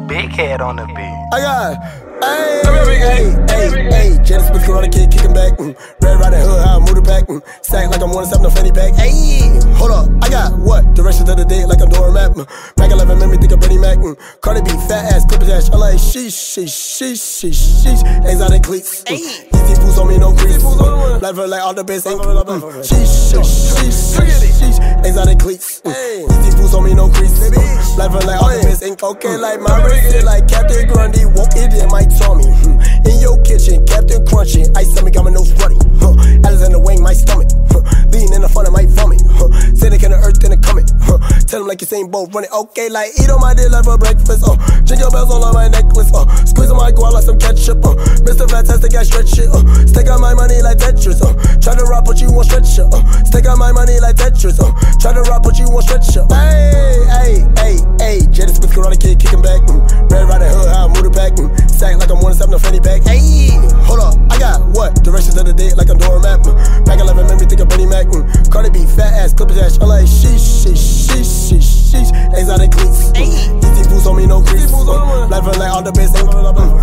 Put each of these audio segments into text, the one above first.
Big head on the beat. I got. Hey, hey, hey, hey, Jaden Smith, Karate Kid kicking back. Mm. Red Riding Hood, how I move the back. Mm. Stack like I'm one something, no fanny pack. Hey, hold up, I got what? Directions of the day like I'm doormat. Mm. Mac 11 made me think of Bernie Mac. Mm. Cardi B, fat ass, clippers ass. I'm like, sheesh, sheesh, sheesh, sheesh, sheesh. Exotic cleats. Mm. Easy fools on me, no crease. Mm. Life like all the best ink. Mm. Sheesh, sheesh, sheesh, sheesh, sheesh. Exotic cleats. Mm. Easy fools on me, no crease. Mm. Life like the best ink. Okay, like my wrist, like Captain Grundy. Walk it in my Tommy. Hmm. In your kitchen, Captain Crunching. Ice stomach, got my nose running. Huh. Alexander Wang, my stomach. Huh. Lean in the front of my vomit. Huh. Sitting in the earth, then it coming. Huh. Tell him like you ain't both running. Okay, like eat on my dick like for breakfast. Uh. Jingle bells all on my necklace. Uh. Squeeze on my guac like some ketchup. Uh. Mr. Fantastic, I stretch it. Uh. Stick out my money like Tetris. Uh. Try to rob, but you won't stretch it. Uh. Stick out my money like Tetris. Uh. Try to rob, but you won't stretch it. Hey with the kids kicking back. Mm. Red Riding Hood, how I move the pack, Mm. Sack like I'm one step, no fanny back. Hey, hold up, I got what? Directions of the day, like I'm doing map. Mm. Back 11, make me think of Bernie Mac. Mm. Cardi B, fat ass, clippers ass. I'm like, sheesh, sheesh, sheesh, sheesh, sheesh. Exotic cleats. Mm. Yeezy Boosts on me, no crease. Mm. Life like all the best. Mm.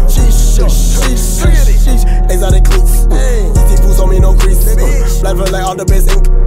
Sheesh, sheesh, sheesh, sheesh, sheesh. Exotic cleats. Mm. Yeezy Boosts on me, no crease. Mm. Life like all the best. Mm.